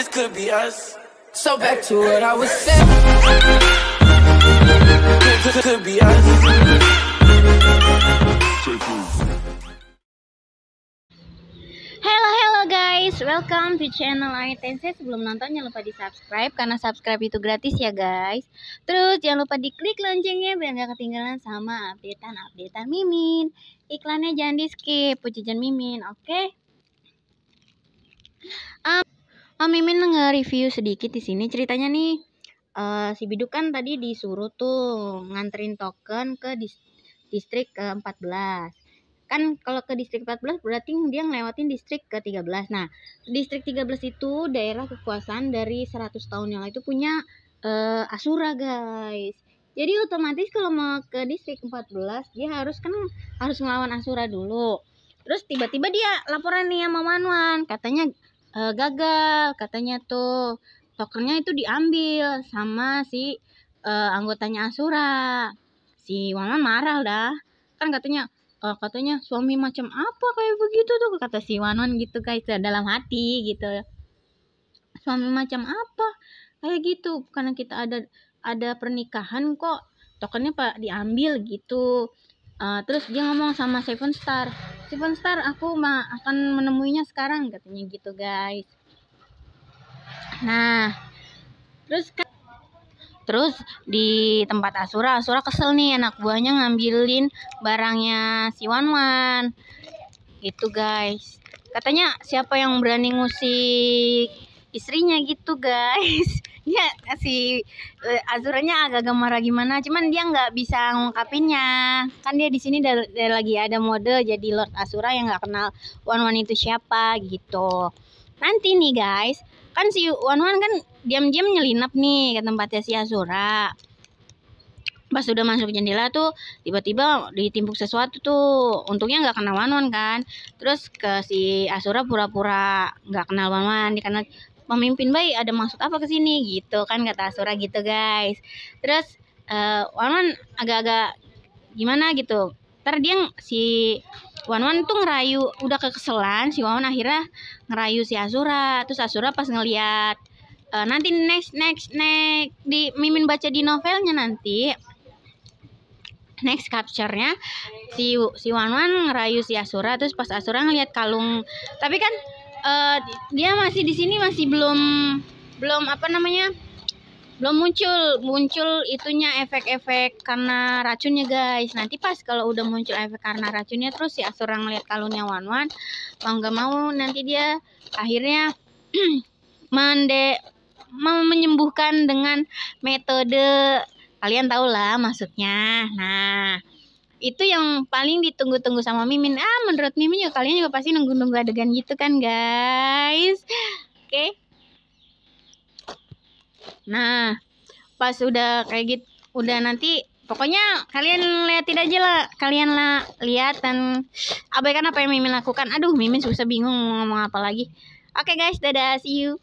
this could be us. So back to what I was saying. Could, could, be us. Guys, welcome to channel Aitense. Sebelum nonton jangan lupa di subscribe karena subscribe itu gratis ya guys. Terus jangan lupa diklik loncengnya biar gak ketinggalan sama updatean updatean Mimin. Iklannya jangan di skip, pujian Mimin, oke? Okay? Um, oh, Mimin nge-review sedikit di sini ceritanya nih. Uh, si Biduk kan tadi disuruh tuh nganterin token ke dis distrik ke-14 kan kalau ke distrik 14 berarti dia ngelewatin distrik ke 13 nah distrik 13 itu daerah kekuasaan dari 100 tahun yang lalu itu punya uh, Asura guys. Jadi otomatis kalau mau ke distrik 14 dia harus kan harus ngelawan Asura dulu. Terus tiba-tiba dia laporan nih sama Wanwan katanya uh, gagal katanya tuh. Tokennya itu diambil sama si uh, anggotanya Asura. Si Wanwan marah dah. Kan katanya uh, katanya suami macam apa kayak begitu tuh kata si Wanwan gitu guys dalam hati gitu. Suami macam apa kayak gitu karena kita ada ada pernikahan kok. Tokennya pak diambil gitu. Uh, terus dia ngomong sama Seven Star Seven Star aku mah akan menemuinya sekarang katanya gitu guys nah terus Terus di tempat Asura, Asura kesel nih anak buahnya ngambilin barangnya si Wan Wan. Gitu guys. Katanya siapa yang berani ngusik istrinya gitu guys. ya si uh, Azuranya agak-agak marah gimana, cuman dia nggak bisa ngungkapinnya. Kan dia di sini lagi ada mode jadi Lord Asura yang nggak kenal Wan Wan itu siapa gitu. Nanti nih guys, kan si Wan Wan kan diam-diam nyelinap nih ke tempatnya si Azura pas udah masuk jendela tuh tiba-tiba ditimpuk sesuatu tuh untungnya nggak kenal Wan Wan kan terus ke si Asura pura-pura nggak kenal Wan Wan karena pemimpin baik ada maksud apa ke sini? Gitu kan kata Asura gitu guys. Terus uh, Wan Wan agak-agak gimana gitu. Ntar dia si Wan Wan tuh ngerayu udah kekeselan si Wan Wan akhirnya ngerayu si Asura. Terus Asura pas ngeliat uh, nanti next next next di Mimin baca di novelnya nanti next capture-nya si si Wan Wan ngerayu si Asura. Terus pas Asura ngeliat kalung tapi kan uh, dia masih di sini masih belum belum apa namanya? Belum muncul muncul itunya efek-efek karena racunnya guys. Nanti pas kalau udah muncul efek karena racunnya terus si Asura ngeliat kalungnya Wan Wan mau nggak mau nanti dia akhirnya mende mau menyembuhkan dengan metode kalian tahu lah maksudnya. Nah, itu yang paling ditunggu-tunggu sama Mimin. Ah, menurut Mimin juga kalian juga pasti nunggu-nunggu adegan gitu kan, guys. Oke. Okay. Nah, pas udah kayak gitu, udah nanti pokoknya kalian liatin aja lah kalian lah lihat dan abaikan apa yang Mimin lakukan aduh Mimin susah bingung mau ngomong apa lagi oke okay guys dadah see you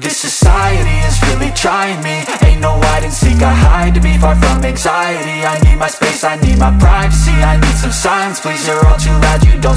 this society is really trying me. Ain't no hide and seek, I hide to be far from anxiety. I need my space, I need my privacy. I need some silence, please, you're all too loud. You don't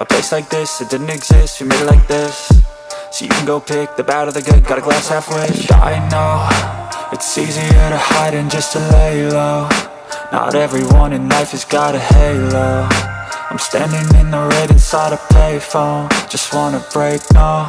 A place like this, it didn't exist, we made it like this. So you can go pick the bad or the good, got a glass half wish. I know, it's easier to hide than just to lay low Not everyone in life has got a halo. I'm standing in the red inside a payphone. Just wanna break, no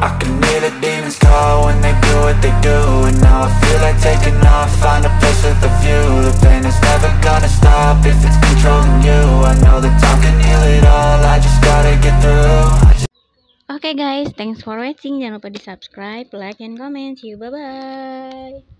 I can hear the demons call when they do what they do And now I feel like taking off, find a place with a view The pain is never gonna stop if it's controlling you I know that time can heal it all, I just gotta get through Oke guys, thanks for watching. Jangan lupa di subscribe, like, and comment. See you, bye bye.